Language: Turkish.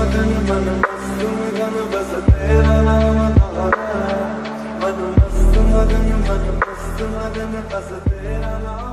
Anlamadın मन मस्तूं गम बस तेरा नाम मन मस्तूं मदन मन मस्तूं मदन बस तेरा नाम